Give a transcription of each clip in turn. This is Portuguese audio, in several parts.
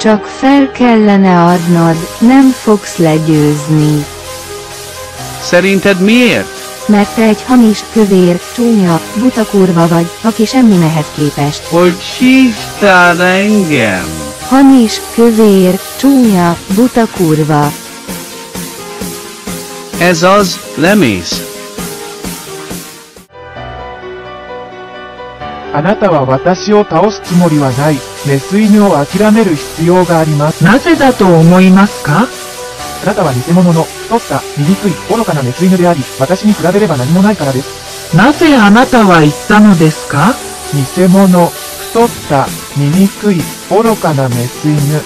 Csak fel kellene adnod, nem fogsz legyőzni. Szerinted miért? Mert te egy hamis, kövér, csúnya, buta kurva vagy, aki semmi nehez képest. Hogy hívtál engem? Hamis, kövér, csúnya, buta kurva. Ez az, lemész. あなたは私を倒すつもりはない。メス犬を諦める必要があります。なぜだと思いますか？あなたは偽物の、太った、醜い、愚かなメス犬であり、私に比べれば何もないからです。なぜあなたは言ったのですか？偽物、太った、醜い、愚かなメス犬。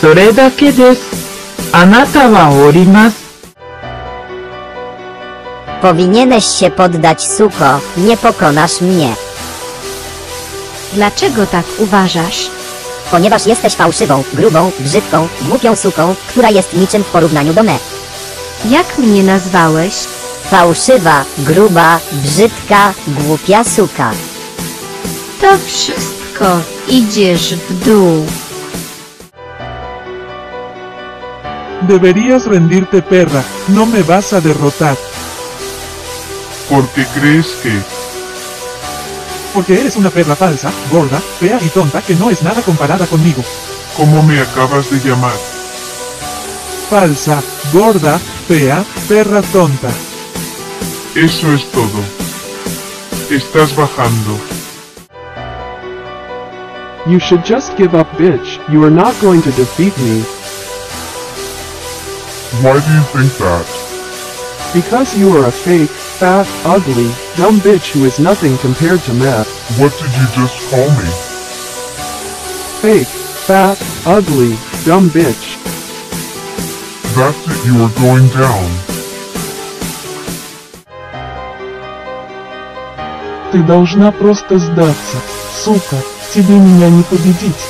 それだけです。あなたはおります。Powinieneś się poddać, suko, nie pokonasz mnie. Dlaczego tak uważasz? Ponieważ jesteś fałszywą, grubą, brzydką, głupią suką, która jest niczym w porównaniu do me. Jak mnie nazwałeś? Fałszywa, gruba, brzydka, głupia suka. To wszystko. Idziesz w dół. Deberías rendirte perra, no me vas a derrotar. ¿Por qué crees que? Porque eres una perra falsa, gorda, fea y tonta que no es nada comparada conmigo. ¿Cómo me acabas de llamar? Falsa, gorda, fea, perra tonta. Eso es todo. Estás bajando. You should just give up bitch, you are not going to defeat me. Why do you think that? Because you are a fake, fat, ugly, dumb bitch who is nothing compared to Matt. What did you just call me? Fake, fat, ugly, dumb bitch. That's it, you are going down. Ты должна просто сдаться. Сука, тебе меня не победить.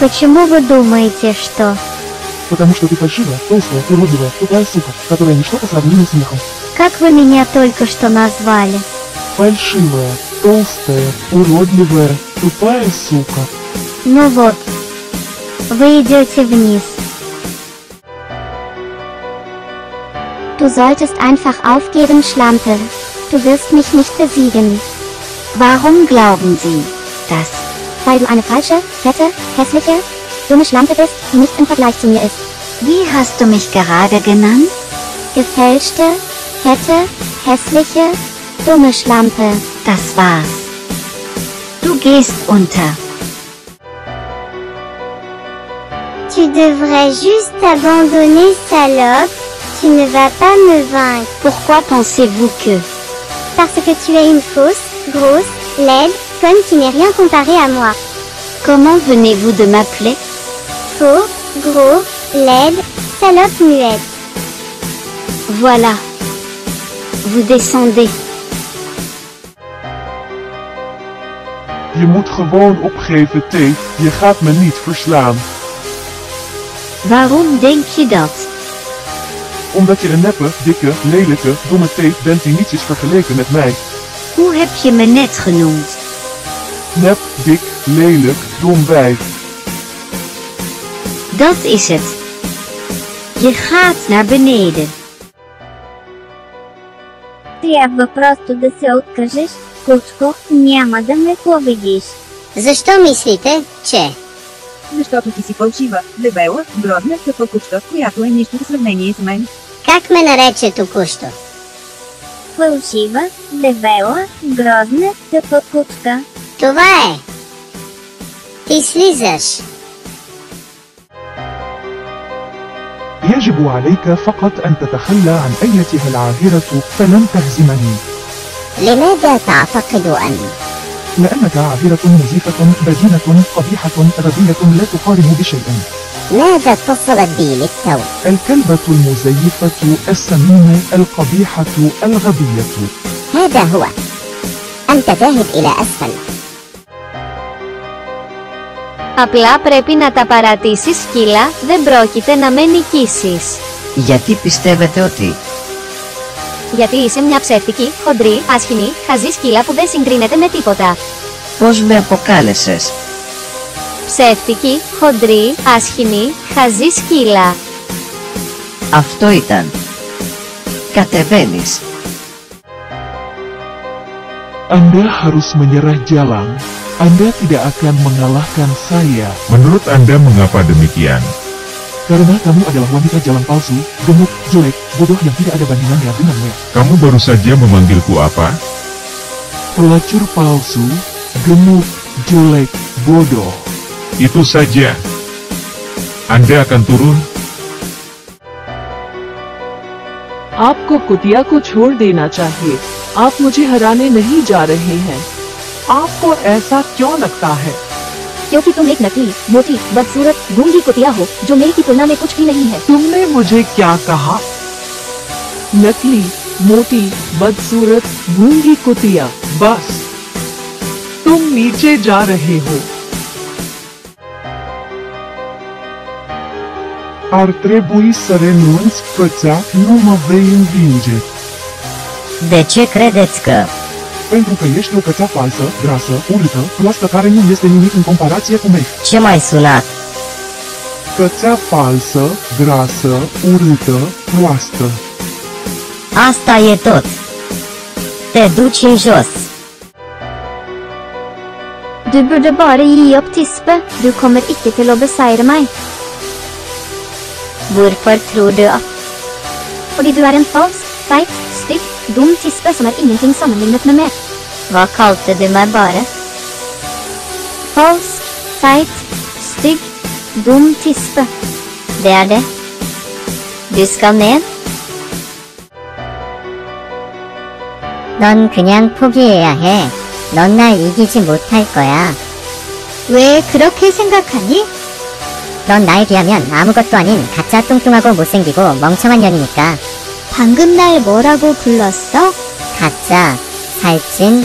Почему вы думаете, что... Потому что ты фальшивая, толстая, уродливая, тупая сука, которая ничто по сравнению с мехом. Как вы меня только что назвали? Фальшивая, толстая, уродливая, тупая сука. Ну вот. Вы идете вниз. Du solltest einfach aufgeben, Schlampe. Du wirst mich nicht besiegen. Warum glauben Sie das? Weil du eine falsche, fette, hässliche, dumme Schlampe bist, die nicht im Vergleich zu mir ist. Wie hast du mich gerade genannt? Gefälschte, fette, hässliche, dumme Schlampe. Das war's. Du gehst unter. Tu devrais juste abandonner, salope. Tu ne vas pas me vaincre. Pourquoi pensez-vous que? Parce que tu es une fausse, grosse, laide, conne qui n'est rien comparé à moi. Comment venez-vous de m'appeler? Faux, gros, laide, salope muette. Voilà. Vous descendez. Je moet gewoon opgeven, T. Je gaat me niet verslaan. Waarom denk je dat? Omdat je een neppe, dikke, lelijke, domme T bent die niets is vergeleken met mij. Hoe heb je me net genoemd? Nep, dik, lelijk, dom wijf. Dat is het. Je gaat naar beneden. Трябва просто да се откажеш, кучко, няма да ме победиш. Защо мислите, че? Защото ти си фалшива, дебела, грозна, тъпа кучка, която е нищо в сравнение с мен. Как ме нарече току-що? Фалшива, дебела, грозна, тъпа кучка. Това е. Ти слизаш. يجب عليك فقط أن تتخلى عن أيتها العاهرة فلن تهزمني لماذا تعتقد أن لأنك عاهرة مزيفة بدينة قبيحة غبية لا تقارن بشيء ماذا اتصلت بي للتو؟ الكلبة المزيفة السمينة القبيحة الغبية هذا هو. أنت ذاهب إلى أسفل. Απλά πρέπει να τα παρατήσεις σκύλα, δεν πρόκειται να με νικήσεις. Γιατί πιστεύετε ότι... Γιατί είσαι μια ψεύτικη, χοντρή, άσχημη, χαζή σκύλα που δεν συγκρίνεται με τίποτα. Πώς με αποκάλεσες; Ψεύτικη, χοντρή, άσχημη, χαζή σκύλα. Αυτό ήταν. Κατεβαίνεις. Anda harus menyerah jalan. Anda tidak akan mengalahkan saya. Menurut Anda mengapa demikian? Karena kamu adalah wanita jalan palsu, gemuk, jelek, bodoh yang tidak ada bandingannya dengannya. Kamu baru saja memanggilku apa? Pelacur palsu, gemuk, jelek, bodoh. Itu saja. Anda akan turun? आपको कुतिया को छोड़ देना चाहिए आप मुझे हराने नहीं जा रहे हैं आपको ऐसा क्यों लगता है? क्योंकि तुम एक नकली मोटी बदसूरत गूँगी कुतिया हो जो मेरी की तुलना में कुछ भी नहीं है। तुमने मुझे क्या कहा? नकली मोटी बदसूरत गूँगी कुतिया बस। तुम नीचे जा रहे हो। Ar trebui să renunți, cățea, nu mă vei învinge. De ce credeți că? Pentru că ești o cățea falsă, grasă, urâtă, proastă care nu este nimic în comparație cu mei. Ce mai sunat? Cățea falsă, grasă, urâtă, proastă. Asta e tot. Te duci în jos. Du burde bare gi opp tispe, du kommer ikke til å beseire meg. Hvorfor tror du at Fordi du er en falsk, feit, stygg, dum tispe som er ingenting sammenlignet med meg. Hva kalte du meg bare? Falsk, feit, stygg, dum tispe. Det er det. Du skal ned. 넌 그냥 포기해야 해. 넌 날 이기지 못할 거야. 왜 그렇게 생각하니? 넌 나에 비하면 아무것도 아닌 가짜 뚱뚱하고 못생기고 멍청한 년이니까. 방금 날 뭐라고 불렀어? 가짜, 살찐,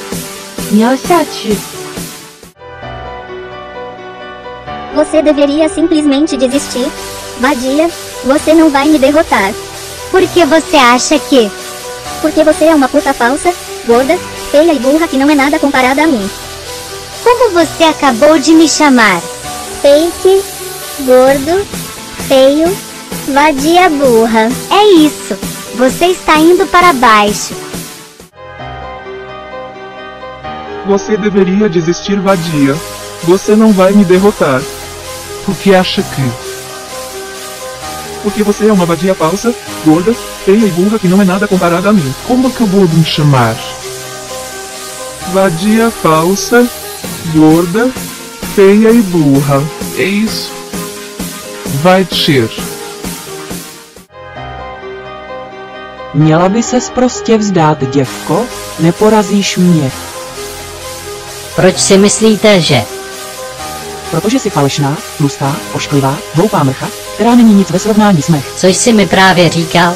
你要下去。 Você deveria simplesmente desistir. Vadia, você não vai me derrotar. Por que você acha que? Porque você é uma puta falsa, gorda, feia e burra que não é nada comparada a mim. Como você acabou de me chamar? Fake, gordo, feio, Vadia burra. É isso. Você está indo para baixo. Você deveria desistir, vadia. Você não vai me derrotar. Porque acha que. Porque você é uma vadia falsa, gorda, feia e burra que não é nada comparada a mim. Como acabou de me chamar? Vadia falsa, gorda, feia e burra. É isso. Vai descer. Měla by ses prostě vzdát, děvko, neporazíš mě. Proč si myslíte, že? Protože jsi falešná, tlustá, ošklivá, hloupá mrcha, která není nic ve srovnání s mech. Což si mi právě říkal?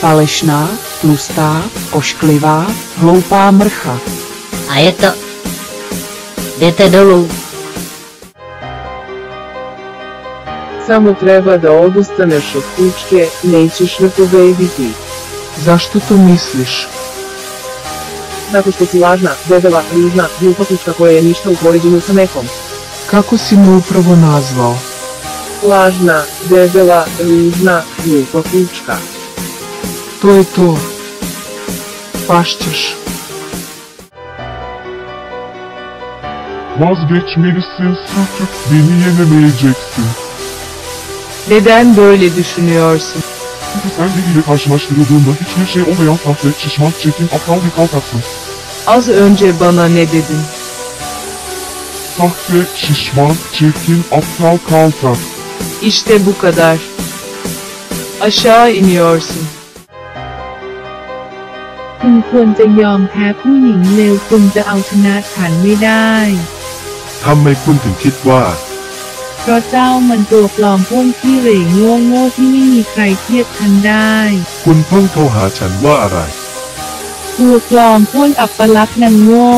Falešná, tlustá, ošklivá, hloupá mrcha. A je to... Jdete dolů. Samo treba da odustaneš od kučke, nećeš me pobediti. Zašto to misliš? Zato što si lažna, debela, ružna, glupa kučka koja je ništa u poređenju sa nekom. Kako si me upravo nazvao? Lažna, debela, ružna, glupa kučka. To je to. Pašćeš. Vazgeçmelisin sürtük, beni yenemeyeceksin. Neden böyle düşünüyorsun? Çünkü sen biriyle karşılaştırıldığında hiçbir şey olmayan sahte, şişman, çirkin, aptal bir kalkaksın. Az önce bana ne dedin? Sahte, şişman, çirkin, aptal kaltak. İşte bu kadar. Aşağı iniyorsun. คุณควรจะยอมแพ้ผู้หญิงเลวคุณจะเอาชนะฉันไม่ได้ ทำไมคุณถึงคิดว่า เพราะเจ้ามันตัวปลอมพ้นขี้เหร่โง่โง่ที่ไม่มีใครเทียบทันได้ คุณเพิ่งโทรหาฉันว่าอะไร ตัวปลอมพ้นอัปลักษณ์นางโง่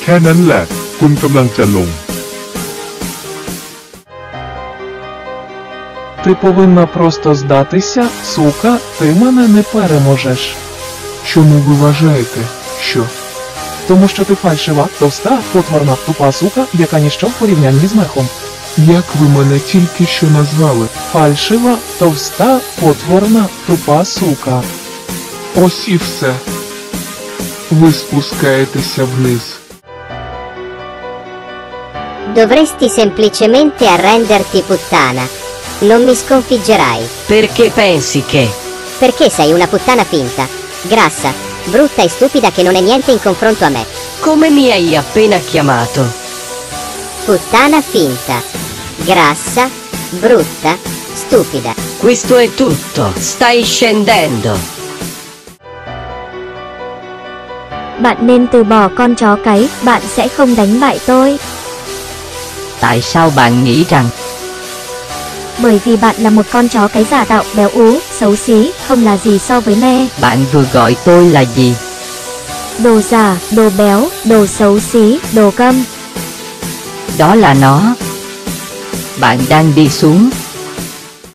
แค่นั้นแหละ คุณกำลังจะลง Ти повинна просто здатися, сука, ти мене не переможеш. Чому ви вважаєте, що? Тому що ти фальшива, товста, потворна, тупа сука, яка ніщо в порівнянні з мехом. Як ви мене тільки що назвали? Фальшива, товста, потворна, тупа сука. Ось і все. Ви спускаєтеся вниз. Dovresti semplicemente arrenderti puttana. Non mi sconfiggerai. Perché pensi che? Perché sei una puttana finta, grassa, brutta e stupida che non è niente in confronto a me. Come mi hai appena chiamato? Puttana finta, grassa, brutta, stupida. Questo è tutto, stai scendendo. Bạn nên từ bỏ con chó cái, bạn sẽ không đánh bại tôi. Tại sao bạn nghĩ rằng Bởi vì bạn là một con chó cái giả tạo, béo ú, xấu xí, không là gì so với me. bạn vừa gọi tôi là gì? Đồ giả, đồ béo, đồ xấu xí, đồ câm. Đó là nó. Bạn đang đi xuống.